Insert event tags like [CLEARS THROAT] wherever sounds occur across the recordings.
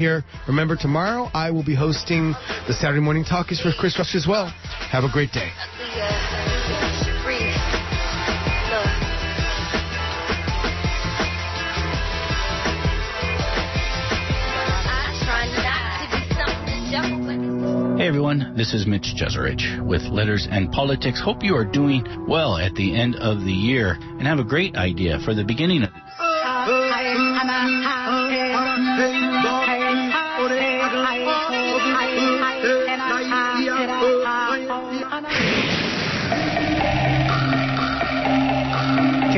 here. Remember, tomorrow I will be hosting the Saturday Morning Talkies for Chris Rush as well. Have a great day. Hey everyone, this is Mitch Jeserich with Letters and Politics. Hope you are doing well at the end of the year and have a great idea for the beginning of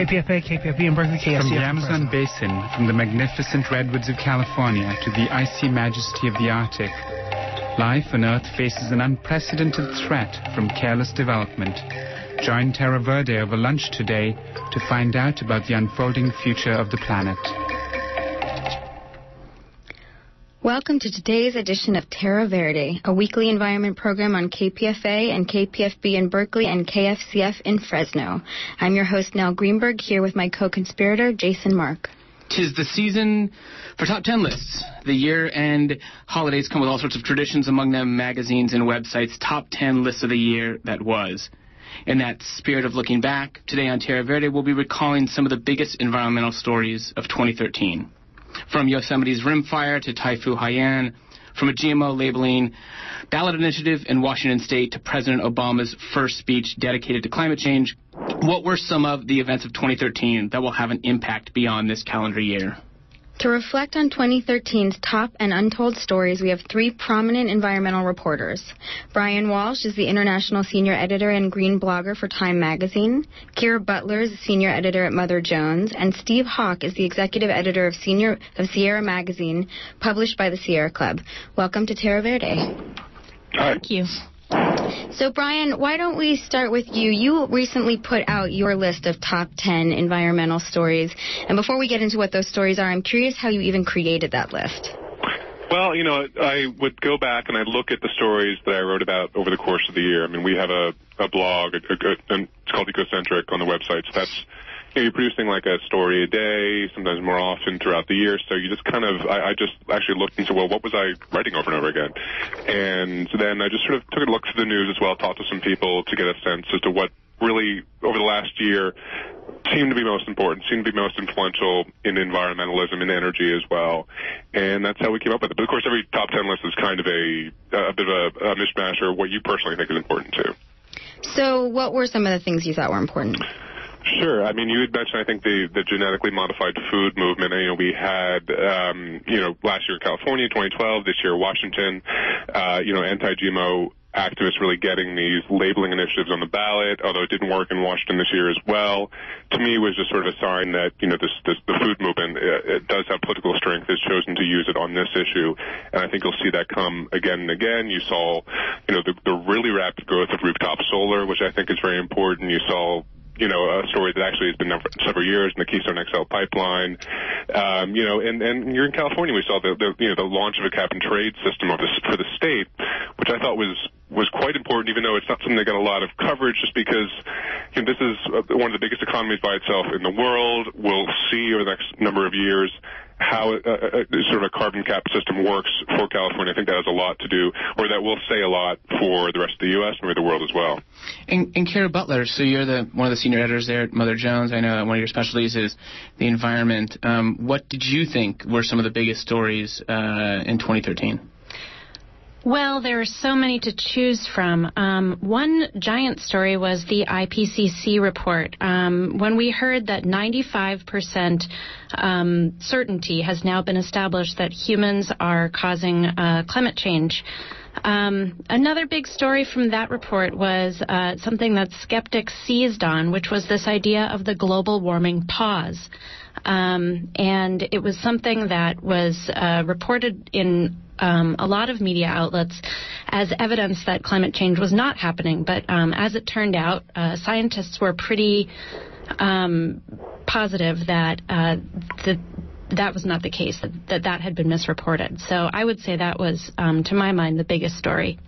KPFA, KPFB in Berkeley. From the Amazon basin, from the magnificent redwoods of California to the icy majesty of the Arctic, life on Earth faces an unprecedented threat from careless development. Join Terra Verde over lunch today to find out about the unfolding future of the planet. Welcome to today's edition of Terra Verde, a weekly environment program on KPFA and KPFB in Berkeley and KFCF in Fresno. I'm your host, Nell Greenberg, here with my co-conspirator, Jason Mark. Tis the season for top 10 lists. The year end holidays come with all sorts of traditions, among them magazines and websites' top 10 lists of the year that was. In that spirit of looking back, today on Terra Verde, we'll be recalling some of the biggest environmental stories of 2013. From Yosemite's rimfire to Typhoon Haiyan, from a GMO labeling ballot initiative in Washington state to President Obama's first speech dedicated to climate change, what were some of the events of 2013 that will have an impact beyond this calendar year? To reflect on 2013's top and untold stories, we have three prominent environmental reporters. Bryan Walsh is the international senior editor and green blogger for Time magazine. Kiera Butler is the senior editor at Mother Jones, and Steve Hawk is the executive editor of Senior of Sierra magazine, published by the Sierra Club. Welcome to Terra Verde. Hi. Thank you. So, Bryan, why don't we start with you? You recently put out your list of top 10 environmental stories. And before we get into what those stories are, I'm curious how you even created that list. Well, you know, I would go back and I'd look at the stories that I wrote about over the course of the year. I mean, we have a, a blog, a, a, and it's called Ecocentric on the website. So that's you know, you're producing like a story a day, sometimes more often throughout the year. So you just kind of, I, I just actually looked into, well, what was I writing over and over again? And then I just sort of took a look through the news as well, talked to some people to get a sense as to what really, over the last year, seemed to be most important, seemed to be most influential in environmentalism and energy as well. And that's how we came up with it. But of course, every top 10 list is kind of a, a bit of a, a mishmash or what you personally think is important too. So, what were some of the things you thought were important? Sure. I mean, you had mentioned, I think, the, the genetically modified food movement. You know, we had, um, you know, last year California, 2012, this year Washington, uh, you know, anti-GMO activists really getting these labeling initiatives on the ballot, although it didn't work in Washington this year as well. To me, was just sort of a sign that you know this, this the food movement it, it does have political strength. Has chosen to use it on this issue, and I think you'll see that come again and again. You saw, you know, the, the really rapid growth of rooftop solar, which I think is very important. You saw you know, a story that actually has been there for several years in the Keystone XL pipeline. Um, you know, and, and you're in California, we saw the, the, you know, the launch of a cap and trade system of this, for the state, which I thought was, was quite important, even though it's not something that got a lot of coverage just because you know, this is one of the biggest economies by itself in the world. We'll see over the next number of years how uh, uh, sort of a carbon cap system works for California. I think that has a lot to do, or that will say a lot for the rest of the U.S. and the world as well. And, and Kiera Butler, so you're the one of the senior editors there at Mother Jones. I know one of your specialties is the environment. Um, what did you think were some of the biggest stories uh, in 2013? Well, there are so many to choose from. Um, one giant story was the IPCC report. Um, when we heard that 95% um, certainty has now been established that humans are causing uh, climate change. Um, another big story from that report was uh, something that skeptics seized on, which was this idea of the global warming pause. Um, and it was something that was uh, reported in um, a lot of media outlets as evidence that climate change was not happening. But um, as it turned out, uh, scientists were pretty um, positive that uh, the that was not the case, that, that that had been misreported. So I would say that was, um, to my mind, the biggest story.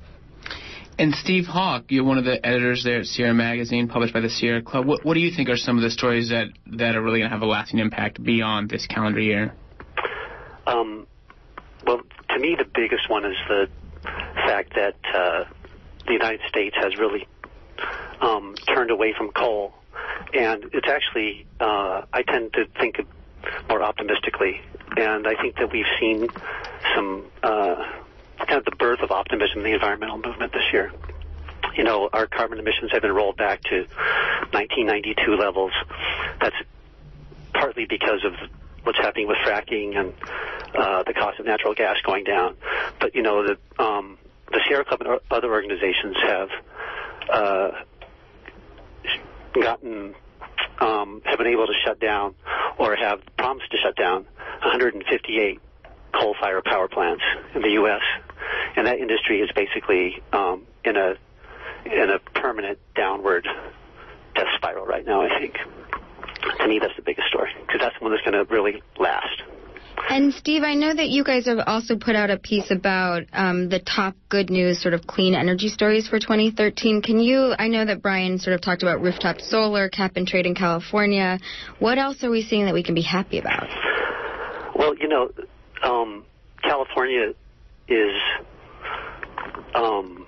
And Steve Hawk, you're one of the editors there at Sierra Magazine, published by the Sierra Club. What, what do you think are some of the stories that, that are really going to have a lasting impact beyond this calendar year? Um, well, me, the biggest one is the fact that uh, the United States has really um, turned away from coal, and it's actually uh, I tend to think more optimistically, and I think that we've seen some uh, kind of the birth of optimism in the environmental movement this year. You know, our carbon emissions have been rolled back to 1992 levels. That's partly because of what's happening with fracking and uh, the cost of natural gas going down. But you know, the um, the Sierra Club and other organizations have uh, gotten um, have been able to shut down or have promised to shut down 158 coal-fired power plants in the U.S. And that industry is basically um, in a in a permanent downward death spiral right now. I think. To me, that's the biggest story because that's the one that's going to really last. And Steve, I know that you guys have also put out a piece about um, the top good news, sort of clean energy stories for 2013. Can you? I know that Bryan sort of talked about rooftop solar, cap and trade in California. What else are we seeing that we can be happy about? Well, you know, um, California is um,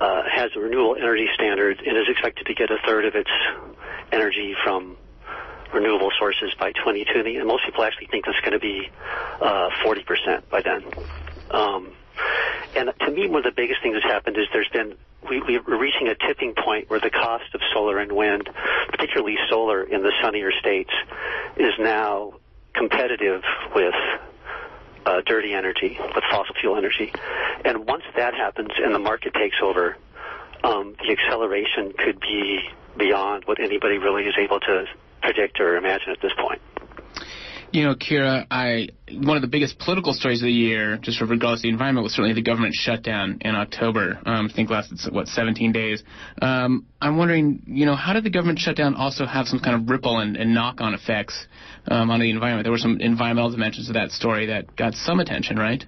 uh, has a renewable energy standard and is expected to get a third of its energy from renewable sources by 2020, and most people actually think that's going to be uh, 40% by then. Um, and to me, one of the biggest things that's happened is there's been we, we're reaching a tipping point where the cost of solar and wind, particularly solar in the sunnier states, is now competitive with uh, dirty energy, with fossil fuel energy. And once that happens and the market takes over, um, the acceleration could be beyond what anybody really is able to predict or imagine at this point. You know, Kiera, I one of the biggest political stories of the year, just regards to the environment, was certainly the government shutdown in October. Um, I think lasted what 17 days. Um, I'm wondering, you know, how did the government shutdown also have some kind of ripple and, and knock-on effects um, on the environment? There were some environmental dimensions to that story that got some attention, right?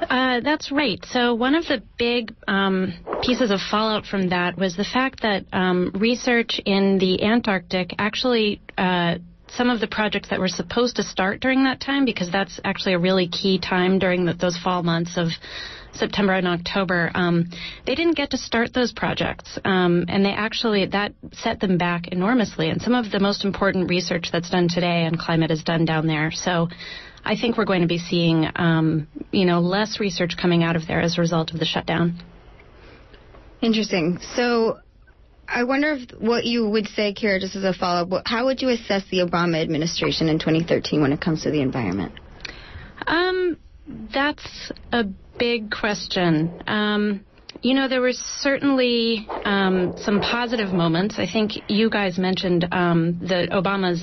Uh, that's right. So one of the big um, pieces of fallout from that was the fact that um, research in the Antarctic actually. Uh, some of the projects that were supposed to start during that time, because that's actually a really key time during the, those fall months of September and October, um, they didn't get to start those projects, um, and they actually that set them back enormously. And some of the most important research that's done today on climate is done down there. So I think we're going to be seeing, um, you know, less research coming out of there as a result of the shutdown. Interesting. So I wonder if what you would say, Kiera, just as a follow up, how would you assess the Obama administration in 2013 when it comes to the environment? Um, that's a big question. Um, you know, there were certainly um, some positive moments. I think you guys mentioned um, the Obama's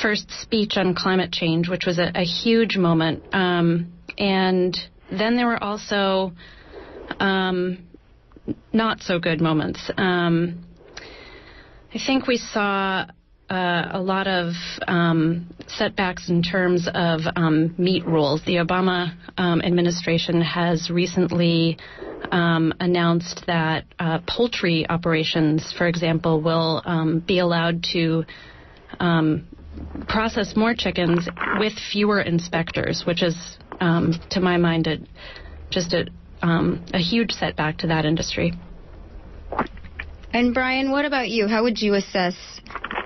first speech on climate change, which was a, a huge moment. Um, and then there were also um, not so good moments. Um, I think we saw uh, a lot of um, setbacks in terms of um, meat rules. The Obama um, administration has recently um, announced that uh, poultry operations, for example, will um, be allowed to um, process more chickens with fewer inspectors, which is, um, to my mind, a, just a, um, a huge setback to that industry. And Bryan, what about you? How would you assess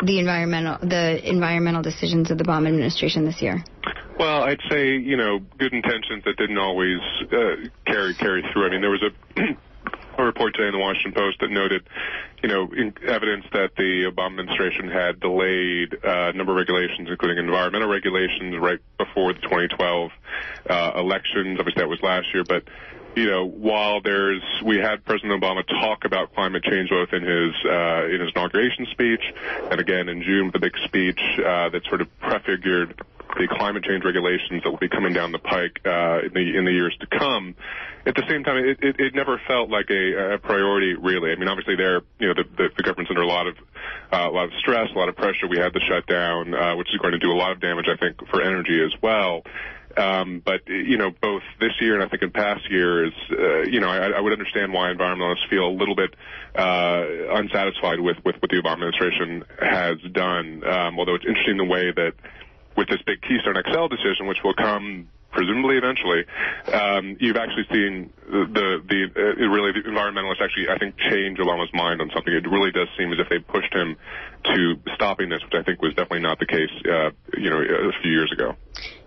the environmental the environmental decisions of the Obama administration this year? Well, I'd say you know good intentions that didn't always uh, carry carry through. I mean, there was a [CLEARS THROAT] a report today in the Washington Post that noted, you know, evidence that the Obama administration had delayed uh, a number of regulations, including environmental regulations, right before the 2012 uh, elections. Obviously, that was last year, but you know, while there's, we had President Obama talk about climate change both in his uh, in his inauguration speech and again in June, with the big speech uh, that sort of prefigured the climate change regulations that will be coming down the pike uh, in the in the years to come. At the same time, it, it, it never felt like a, a priority, really. I mean, obviously, there, you know, the, the, the government's under a lot of uh, a lot of stress, a lot of pressure. We had the shutdown, uh, which is going to do a lot of damage, I think, for energy as well. Um, but you know, both this year and I think in past years, uh, you know, I, I would understand why environmentalists feel a little bit uh, unsatisfied with with what the Obama administration has done. Um, although it's interesting the way that with this big Keystone XL decision, which will come presumably eventually, um, you've actually seen the the, uh, really the environmentalists actually I think change Obama's mind on something. It really does seem as if they pushed him to stopping this, which I think was definitely not the case, uh, you know, a few years ago.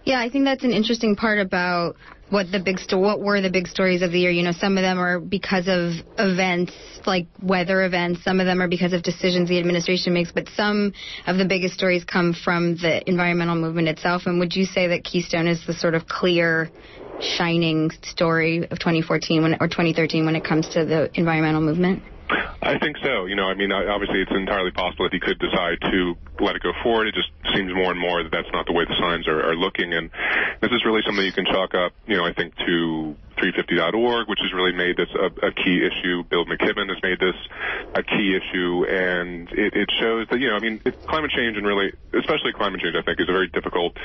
Yeah, I think that's an interesting part about what the big sto- what were the big stories of the year. You know, some of them are because of events like weather events. Some of them are because of decisions the administration makes. But some of the biggest stories come from the environmental movement itself. And would you say that Keystone is the sort of clear, shining story of 2014 when, or 2013 when it comes to the environmental movement? I think so. You know, I mean, obviously it's entirely possible that he could decide to let it go forward. It just seems more and more that that's not the way the signs are, are looking. And this is really something you can chalk up, you know, I think to 350.org, which has really made this a, a key issue. Bill McKibben has made this a key issue, and it, it shows that, you know, I mean, it, climate change and really, especially climate change, I think, is a very difficult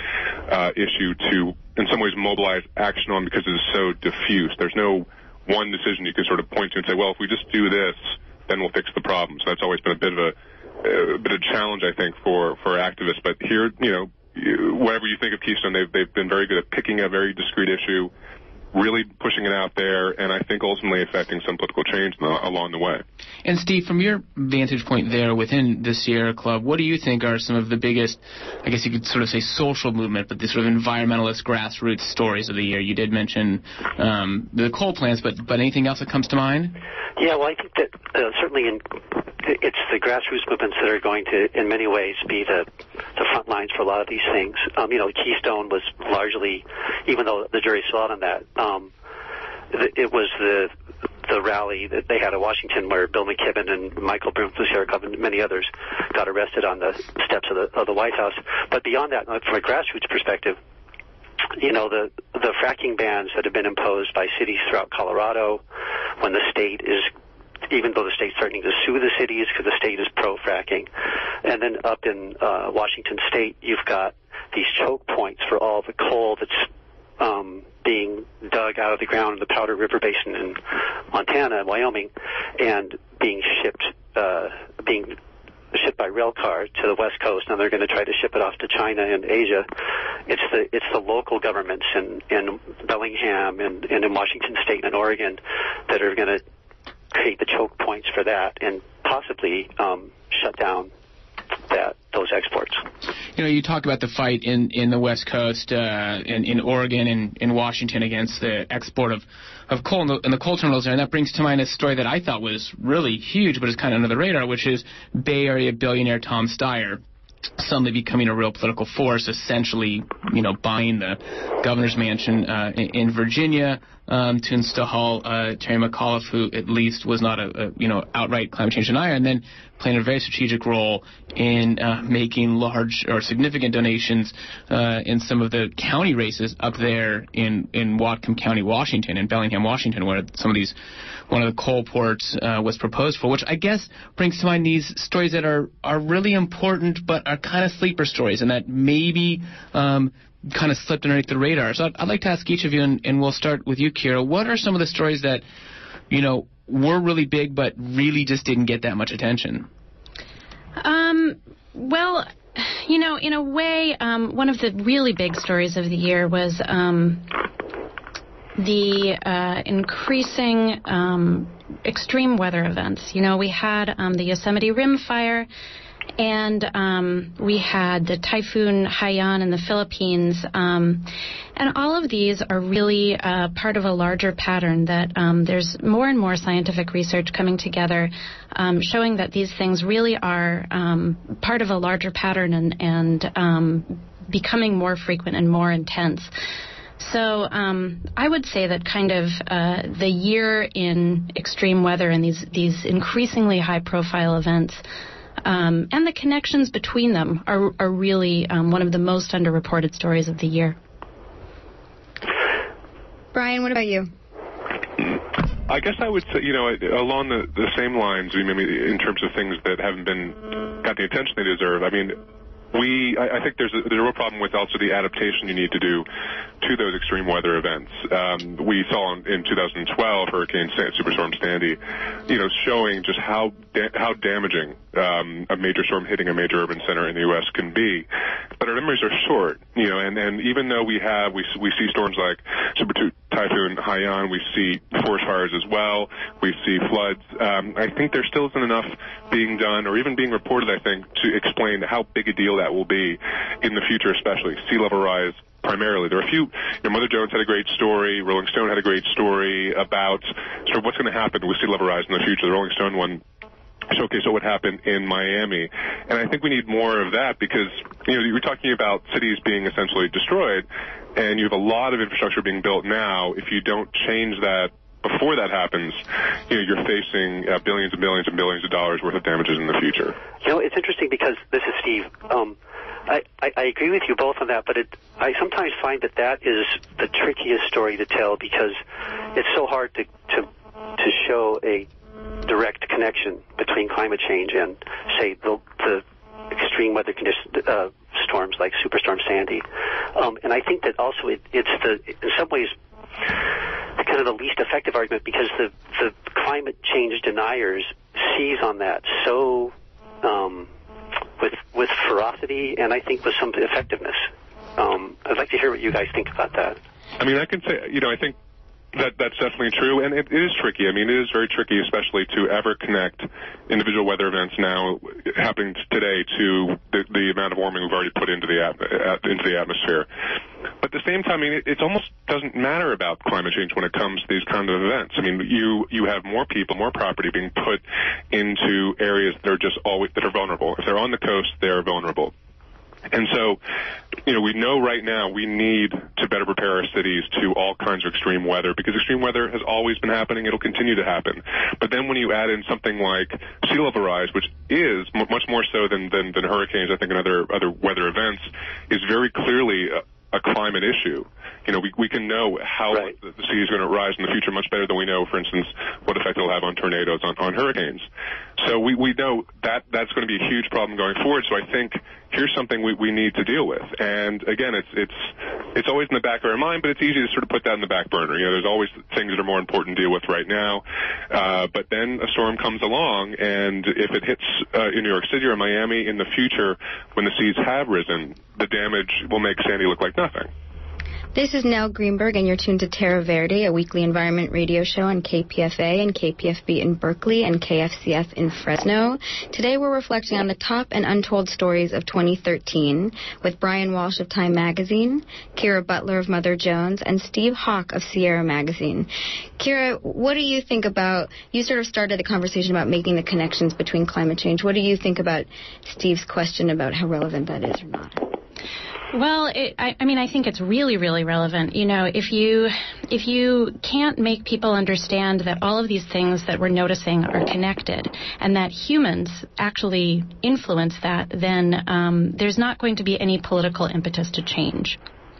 uh, issue to, in some ways, mobilize action on because it is so diffuse. There's no one decision you can sort of point to and say, well, if we just do this, then we'll fix the problem. So that's always been a bit of a, a bit of a challenge, I think, for for activists. But here, you know, whatever you think of Keystone, they've they've been very good at picking a very discrete issue, really pushing it out there, and I think ultimately affecting some political change along the way. And Steve, from your vantage point there within the Sierra Club, what do you think are some of the biggest, I guess you could sort of say social movement, but the sort of environmentalist grassroots stories of the year? You did mention um, the coal plants, but but anything else that comes to mind? Yeah, well, I think that uh, certainly in it's the grassroots movements that are going to, in many ways, be the the front lines for a lot of these things. Um, you know, Keystone was largely, even though the jury's still out on that, um, it was the the rally that they had in Washington where Bill McKibben and Michael Club and many others got arrested on the steps of the of the White House. But beyond that, from a grassroots perspective, you know the the fracking bans that have been imposed by cities throughout Colorado, when the state is even though the state's threatening to sue the cities because the state is pro fracking, and then up in uh, Washington State, you've got these choke points for all the coal that's um, being dug out of the ground in the Powder River Basin in Montana and Wyoming, and being shipped, uh, being shipped by rail car to the west coast, and they're going to try to ship it off to China and Asia. It's the it's the local governments in in Bellingham and, and in Washington State and Oregon that are going to create the choke points for that and possibly um, shut down that those exports. You know, you talk about the fight in, in the West Coast, uh, in, in Oregon and in Washington against the export of, of coal and the, and the coal terminals there, and that brings to mind a story that I thought was really huge, but is kind of under the radar, which is Bay Area billionaire Tom Steyer suddenly becoming a real political force, essentially, you know, buying the governor's mansion uh, in, in Virginia um, to install uh, Terry McAuliffe, who at least was not a, a, you know outright climate change denier, and then playing a very strategic role in uh, making large or significant donations uh, in some of the county races up there in in Whatcom County, Washington, in Bellingham, Washington, where some of these one of the coal ports uh, was proposed for, which I guess brings to mind these stories that are are really important but are kind of sleeper stories, and that maybe um, kind of slipped underneath the radar. So I'd, I'd like to ask each of you, and, and, we'll start with you, Kiera. What are some of the stories that, you know, were really big but really just didn't get that much attention? Um, well, you know, in a way, um, one of the really big stories of the year was um, the uh, increasing um, extreme weather events. You know, we had um, the Yosemite Rim fire and um, we had the typhoon Haiyan in the Philippines. Um, and all of these are really uh, part of a larger pattern that um, there's more and more scientific research coming together um, showing that these things really are um, part of a larger pattern and, and um, becoming more frequent and more intense. So um, I would say that kind of uh, the year in extreme weather and these these increasingly high profile events um, and the connections between them are, are really um, one of the most underreported stories of the year. Bryan, what about you? I guess I would say, you know, along the, the same lines, maybe in terms of things that haven't been got the attention they deserve. I mean, we, I, I think there's a, there's a real problem with also the adaptation you need to do to those extreme weather events. Um, we saw in, in 2012 Hurricane Superstorm Sandy, you know, showing just how da- how damaging um, a major storm hitting a major urban center in the U.S. can be. But our memories are short, you know, and, and even though we have we we see storms like Super Typhoon Haiyan, we see forest fires as well, we see floods. Um, I think there still isn't enough being done or even being reported. I think to explain how big a deal that will be in the future, especially sea level rise primarily. There are a few. You know, Mother Jones had a great story. Rolling Stone had a great story about sort of what's going to happen with sea level rise in the future. The Rolling Stone one showcase what happened in Miami. And I think we need more of that because, you know, you're talking about cities being essentially destroyed and you have a lot of infrastructure being built now. If you don't change that before that happens, you know, you're facing uh, billions and billions and billions of dollars worth of damages in the future. You know, it's interesting because this is Steve. Um, I, I, I agree with you both on that, but it, I sometimes find that that is the trickiest story to tell because it's so hard to to to show a direct connection between climate change and, say, the, the extreme weather conditions, uh, storms like Superstorm Sandy. Um, and I think that also it, it's the, in some ways, kind of the least effective argument because the, the climate change deniers seize on that so um, with with ferocity and I think with some effectiveness. Um, I'd like to hear what you guys think about that. I mean, I can say, you know, I think that, that's definitely true, and it, it is tricky. I mean, it is very tricky, especially to ever connect individual weather events now happening today to the, the amount of warming we've already put into the at, into the atmosphere. But at the same time, I mean, it, it almost doesn't matter about climate change when it comes to these kind of events. I mean, you you have more people, more property being put into areas that are just always that are vulnerable. If they're on the coast, they are vulnerable. And so, you know, we know right now we need to better prepare our cities to all kinds of extreme weather because extreme weather has always been happening. It'll continue to happen. But then when you add in something like sea level rise, which is much more so than, than, than hurricanes, I think, and other, other weather events, is very clearly a, a climate issue you know, we, we can know how right. the sea is going to rise in the future much better than we know, for instance, what effect it'll have on tornadoes, on, on hurricanes. So we, we know that that's going to be a huge problem going forward. So I think here's something we, we need to deal with. And again, it's, it's, it's always in the back of our mind, but it's easy to sort of put that in the back burner. You know, there's always things that are more important to deal with right now. Uh, but then a storm comes along, and if it hits uh, in New York City or Miami in the future when the seas have risen, the damage will make Sandy look like nothing. This is Nell Greenberg, and you're tuned to Terra Verde, a weekly environment radio show on KPFA and KPFB in Berkeley and KFCF in Fresno. Today we're reflecting on the top and untold stories of 2013 with Bryan Walsh of Time Magazine, Kiera Butler of Mother Jones, and Steve Hawk of Sierra Magazine. Kiera, what do you think about, you sort of started the conversation about making the connections between climate change. What do you think about Steve's question about how relevant that is or not? Well, it, I, I mean, I think it's really, really relevant. You know, if you if you can't make people understand that all of these things that we're noticing are connected and that humans actually influence that, then um, there's not going to be any political impetus to change.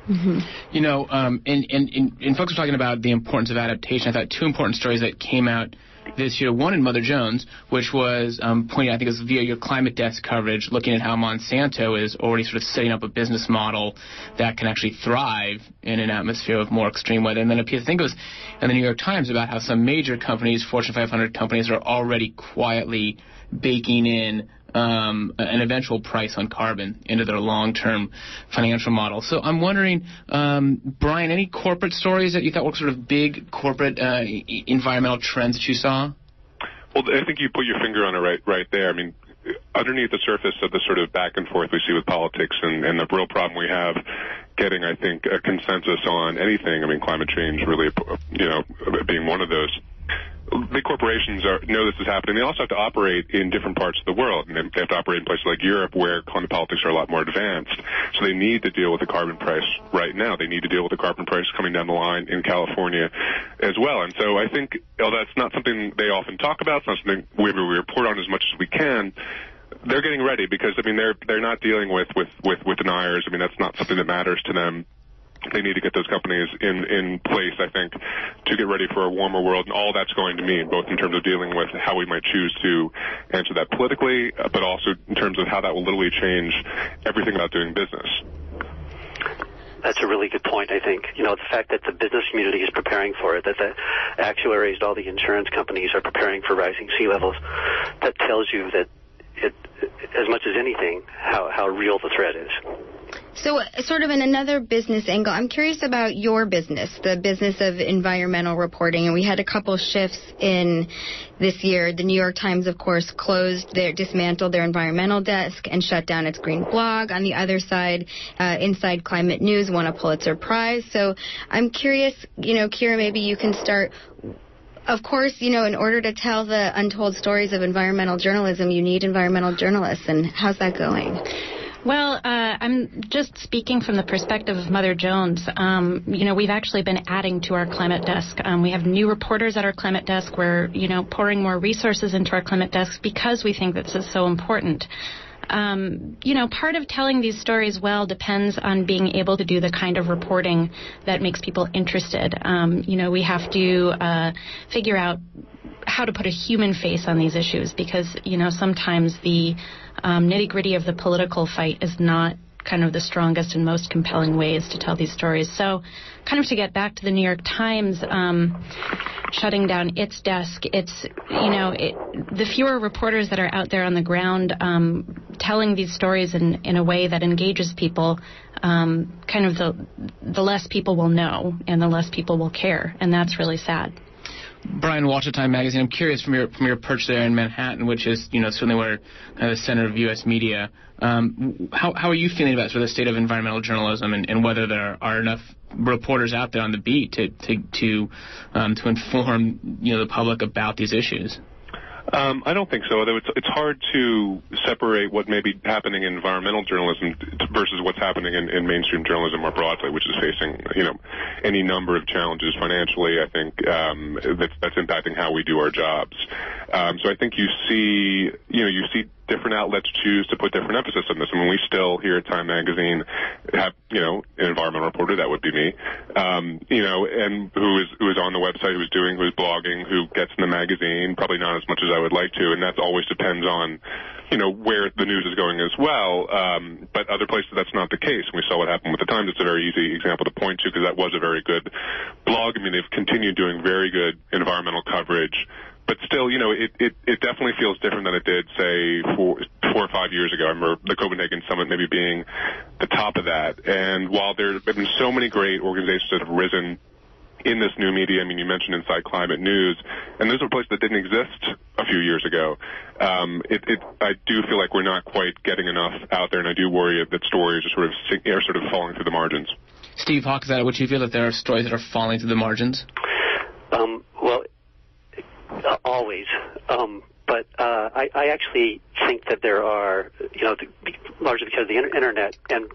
Mm-hmm. You know, um, and, and, and, and folks are talking about the importance of adaptation. I thought two important stories that came out this year. One in Mother Jones, which was um, pointing, I think it was via your climate desk coverage, looking at how Monsanto is already sort of setting up a business model that can actually thrive in an atmosphere of more extreme weather. And then a piece, I think it was in the New York Times about how some major companies, Fortune 500 companies, are already quietly baking in um, an eventual price on carbon into their long-term financial model. So I'm wondering, um, Bryan, any corporate stories that you thought were sort of big corporate uh, environmental trends that you saw? Well, I think you put your finger on it right, right there. I mean, underneath the surface of the sort of back and forth we see with politics and, and the real problem we have getting, I think, a consensus on anything. I mean, climate change really, you know, being one of those big corporations are, know this is happening. They also have to operate in different parts of the world, and they have to operate in places like Europe where climate politics are a lot more advanced. So they need to deal with the carbon price right now. They need to deal with the carbon price coming down the line in California as well. And so I think, although that's not something they often talk about, it's not something we, we report on as much as we can, they're getting ready because I mean they're they're not dealing with with with with deniers. I mean that's not something that matters to them they need to get those companies in, in place, I think, to get ready for a warmer world and all that's going to mean, both in terms of dealing with how we might choose to answer that politically, uh, but also in terms of how that will literally change everything about doing business. That's a really good point, I think. You know, the fact that the business community is preparing for it, that the actuaries all the insurance companies are preparing for rising sea levels, that tells you that it, as much as anything, how, how real the threat is. So, sort of in another business angle, I'm curious about your business, the business of environmental reporting. And we had a couple shifts in this year. The New York Times, of course, closed their, dismantled their environmental desk and shut down its green blog. On the other side, uh, Inside Climate News won a Pulitzer Prize. So, I'm curious, you know, Kiera, maybe you can start of course, you know, in order to tell the untold stories of environmental journalism, you need environmental journalists. And how's that going? Well, uh, I'm just speaking from the perspective of Mother Jones. Um, you know, we've actually been adding to our climate desk. Um, we have new reporters at our climate desk. We're, you know, pouring more resources into our climate desk because we think this is so important. Um, you know, part of telling these stories well depends on being able to do the kind of reporting that makes people interested. Um, you know, we have to uh, figure out how to put a human face on these issues because, you know, sometimes the um, nitty gritty of the political fight is not kind of the strongest and most compelling ways to tell these stories. So, kind of to get back to the New York Times um, shutting down its desk, it's you know it, the fewer reporters that are out there on the ground um, telling these stories in in a way that engages people. Um, kind of the the less people will know and the less people will care, and that's really sad. Bryan Walsh of Time Magazine. I'm curious from your from your perch there in Manhattan, which is you know certainly where kind of the center of U.S. media. Um, how how are you feeling about sort of the state of environmental journalism and, and whether there are enough reporters out there on the beat to to to um, to inform you know the public about these issues? Um, I don't think so. Although it's it's hard to separate what may be happening in environmental journalism versus what's happening in, in mainstream journalism more broadly, which is facing you know any number of challenges financially. I think um, that's that's impacting how we do our jobs. Um, so I think you see you know you see different outlets choose to put different emphasis on this. I mean, we still here at Time Magazine have, you know, an environmental reporter, that would be me, um, you know, and who is who is on the website, who's doing, who's blogging, who gets in the magazine, probably not as much as I would like to, and that always depends on, you know, where the news is going as well. Um, but other places that's not the case. We saw what happened with the Times. It's a very easy example to point to because that was a very good blog. I mean, they've continued doing very good environmental coverage but still, you know, it, it, it definitely feels different than it did, say, four, four or five years ago. I remember the Copenhagen Summit maybe being the top of that. And while there have been so many great organizations that have risen in this new media, I mean, you mentioned Inside Climate News, and those were places that didn't exist a few years ago. Um, it, it, I do feel like we're not quite getting enough out there, and I do worry that stories are sort of are sort of falling through the margins. Steve Hawk, is that what you feel that there are stories that are falling through the margins? Um, well, uh, always. Um, but uh, I, I actually think that there are, you know, the, largely because of the internet and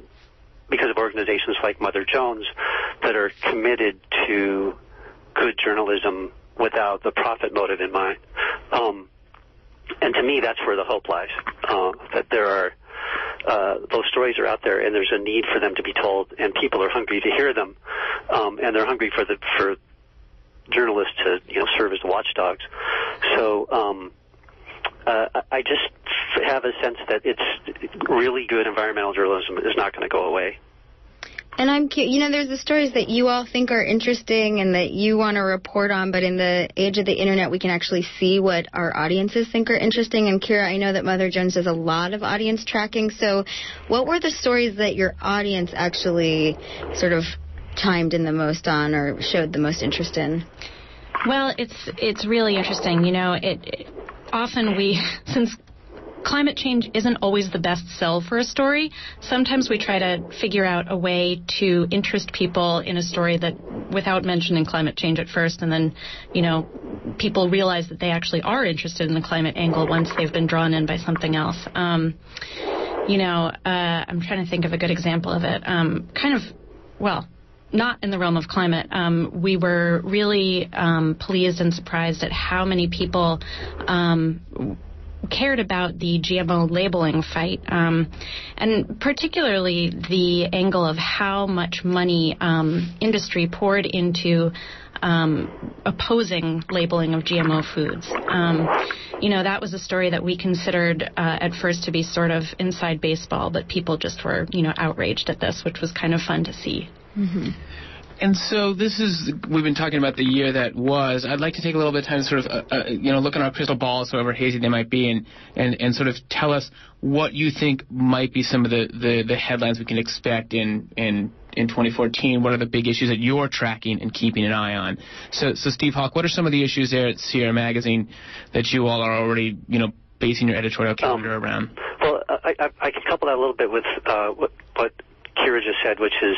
because of organizations like Mother Jones that are committed to good journalism without the profit motive in mind. Um, and to me, that's where the hope lies. Uh, that there are uh, those stories are out there, and there's a need for them to be told, and people are hungry to hear them, um, and they're hungry for the for journalists to you know serve as watchdogs. So um, uh, I just have a sense that it's really good environmental journalism is not going to go away. And I'm, you know, there's the stories that you all think are interesting and that you want to report on, but in the age of the internet, we can actually see what our audiences think are interesting. And Kiera, I know that Mother Jones does a lot of audience tracking. So, what were the stories that your audience actually sort of chimed in the most on or showed the most interest in? Well, it's it's really interesting. You know, it, it often we [LAUGHS] since climate change isn't always the best sell for a story. Sometimes we try to figure out a way to interest people in a story that without mentioning climate change at first and then, you know, people realize that they actually are interested in the climate angle once they've been drawn in by something else. Um, you know, uh, I'm trying to think of a good example of it. Um, kind of, well, not in the realm of climate, um, we were really um, pleased and surprised at how many people um, cared about the GMO labeling fight, um, and particularly the angle of how much money um, industry poured into um, opposing labeling of GMO foods. You know, that was a story that we considered uh, at first to be sort of inside baseball, but people just were, you know, outraged at this, which was kind of fun to see. Mm-hmm. And so this is we've been talking about the year that was. I'd like to take a little bit of time to sort of uh, uh, you know look in our crystal balls, however hazy they might be, and, and and sort of tell us what you think might be some of the, the, the headlines we can expect in in in 2014. What are the big issues that you're tracking and keeping an eye on? So so Steve Hawk, what are some of the issues there at Sierra Magazine that you all are already you know basing your editorial calendar um, around? Well, I, I, I can couple that a little bit with uh, what, what Kiera just said, which is,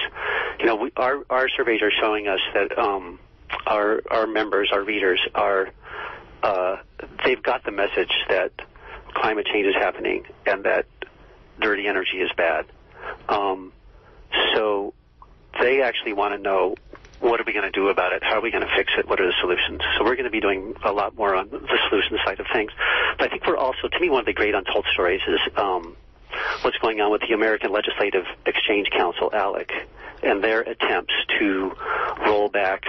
you know, we, our our surveys are showing us that um, our our members, our readers, are uh, they've got the message that climate change is happening and that dirty energy is bad. Um, so they actually want to know what are we going to do about it? How are we going to fix it? What are the solutions? So we're going to be doing a lot more on the solution side of things. But I think we're also, to me, one of the great untold stories is um, what's going on with the American Legislative Exchange Council, ALEC, and their attempts to roll back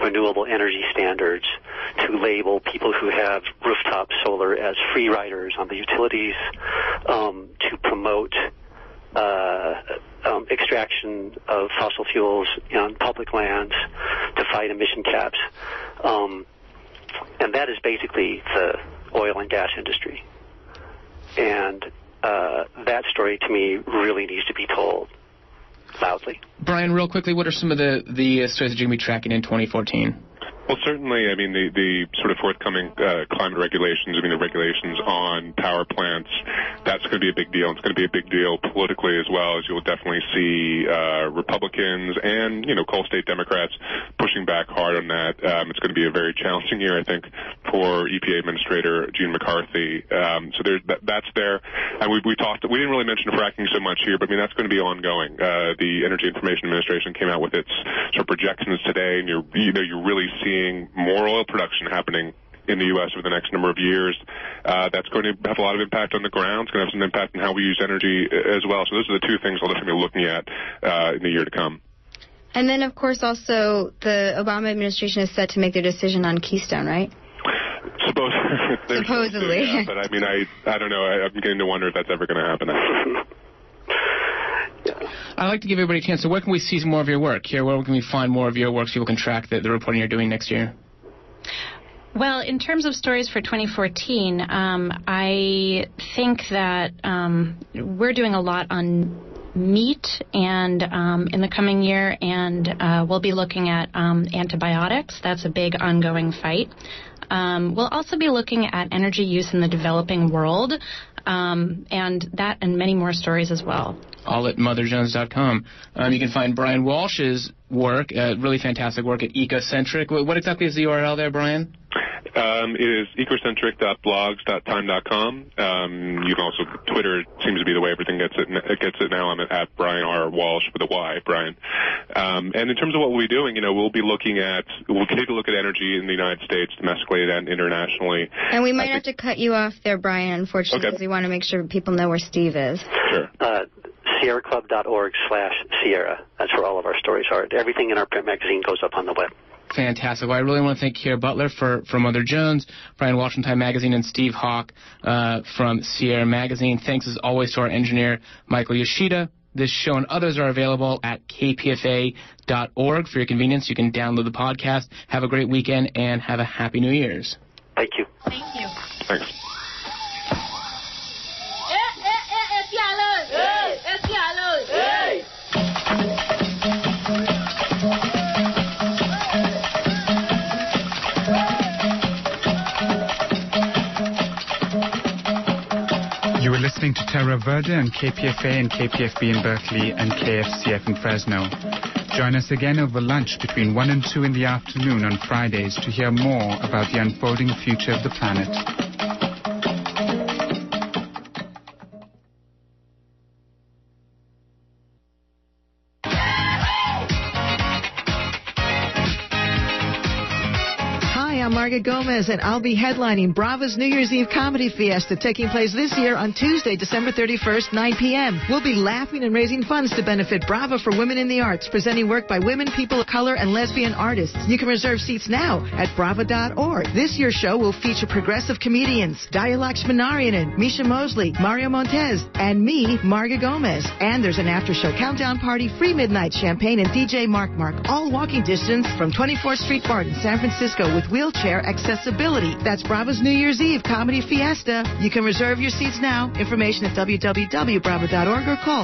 renewable energy standards, to label people who have rooftop solar as free riders on the utilities, um, to promote uh, um, extraction of fossil fuels on public lands, to fight emission caps. Um, and that is basically the oil and gas industry. And uh, that story to me really needs to be told loudly. Bryan, real quickly, what are some of the the stories that you're going to be tracking in 2014? Well, certainly, I mean, the, the sort of forthcoming uh, climate regulations, I mean, the regulations on power plants, that's going to be a big deal. It's going to be a big deal politically as well, as you'll definitely see uh, Republicans and, you know, coal state Democrats pushing back hard on that. Um, it's going to be a very challenging year, I think, for EPA Administrator Gina McCarthy. Um, so that, that's there. And we, we talked, we didn't really mention fracking so much here, but I mean, that's going to be ongoing. Uh, the Energy Information Administration came out with its sort of projections today, and you're, you know, you're really seeing more oil production happening in the U.S. over the next number of years. Uh, that's going to have a lot of impact on the ground. It's going to have some impact on how we use energy as well. So those are the two things I'll definitely be looking at uh, in the year to come. And then, of course, also the Obama administration is set to make their decision on Keystone, right? Suppose, Supposedly. Yeah, but I mean, I I don't know. I, I'm beginning to wonder if that's ever going to happen. I'd like to give everybody a chance. So where can we see more of your work here? Where can we find more of your work so people can track the, the reporting you're doing next year? Well, in terms of stories for 2014, um, I think that um, we're doing a lot on meat and um, in the coming year, and uh, we'll be looking at um, antibiotics. That's a big ongoing fight. Um, we'll also be looking at energy use in the developing world, um, and that and many more stories as well. All at motherjones.com. Um, you can find Bryan Walsh's work, uh, really fantastic work at Ecocentric. What exactly is the URL there, Bryan? Um, it is ecocentric.blogs.time.com. Um, you can also Twitter seems to be the way everything gets it. It gets it now. I'm at Bryan R Walsh with a Y, Bryan. Um, and in terms of what we'll be doing, you know, we'll be looking at we'll take a look at energy in the United States, domestically and internationally. And we might have to cut you off there, Bryan, unfortunately, because okay. we want to make sure people know where Steve is. Sure. Uh, sierraclub.org slash Sierra. That's where all of our stories are. Everything in our print magazine goes up on the web. Fantastic. Well, I really want to thank Kiera Butler for, for Mother Jones, Bryan Walsh from Time Magazine, and Steve Hawk uh, from Sierra Magazine. Thanks as always to our engineer, Michael Yoshida. This show and others are available at kpfa.org. For your convenience, you can download the podcast. Have a great weekend and have a happy New Year's. Thank you. Thank you. Thanks. Listening to Terra Verde on KPFA and KPFB in Berkeley and KFCF in Fresno. Join us again over lunch between 1 and 2 in the afternoon on Fridays to hear more about the unfolding future of the planet. Margaret Gomez, and I'll be headlining Brava's New Year's Eve Comedy Fiesta taking place this year on Tuesday, December 31st, 9 p.m. We'll be laughing and raising funds to benefit Brava for Women in the Arts, presenting work by women, people of color, and lesbian artists. You can reserve seats now at brava.org. This year's show will feature progressive comedians Dhaya Lakshminarayanan, Misha Mosley, Mario Montez, and me, Margaret Gomez. And there's an after-show countdown party, free midnight champagne, and DJ Mark Mark, all walking distance from 24th Street Bar in San Francisco with accessibility. That's Brava's New Year's Eve Comedy Fiesta. You can reserve your seats now. Information at www.brava.org or call